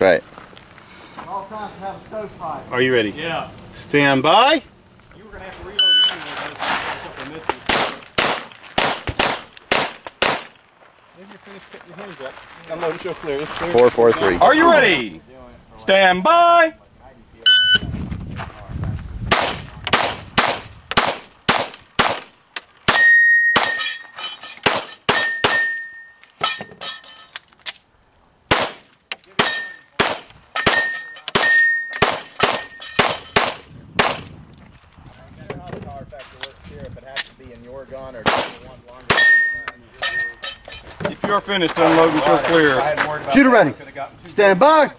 Right. All times have a stovepipe. Are you ready? Yeah. Stand by. You were gonna have to reload anyway, though, something missing. Maybe you're finished putting your hands up. I'm loading show clear. It's clear. Four, four, three. Are you ready? Stand by. If you're finished unloading, show clear. Shooter ready. Stand by.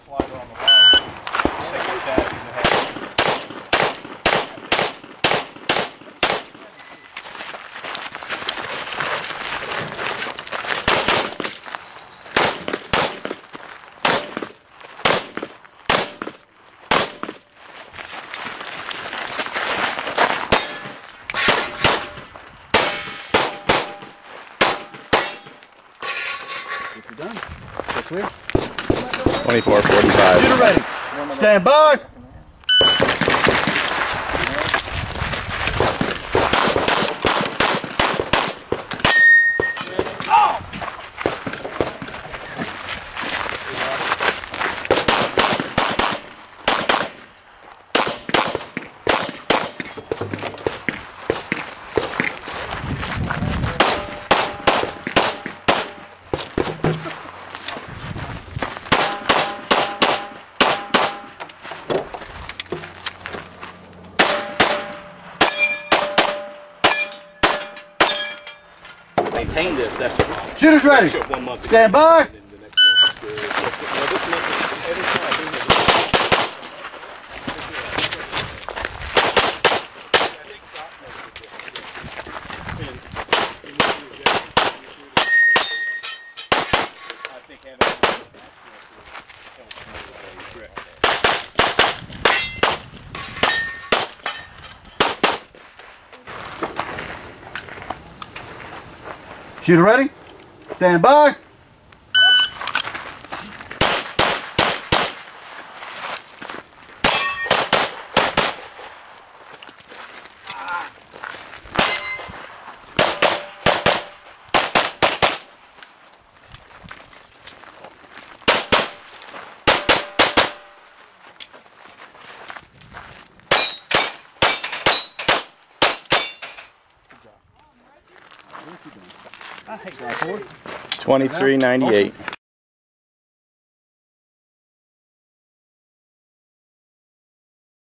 Twenty-four, forty-five. Shooter ready. Stand by. Maintain this. That's Shooters ready. Show one month. Stand by. The next month is good. Well, this month, every time 2398.